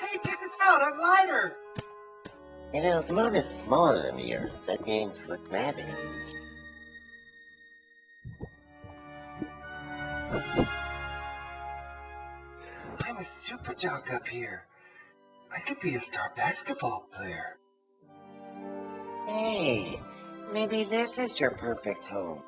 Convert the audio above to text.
Hey, check this out. I'm lighter. You know, the moon is smaller than the Earth. That means the gravity. I'm a super jock up here. I could be a star basketball player. Hey, maybe this is your perfect home.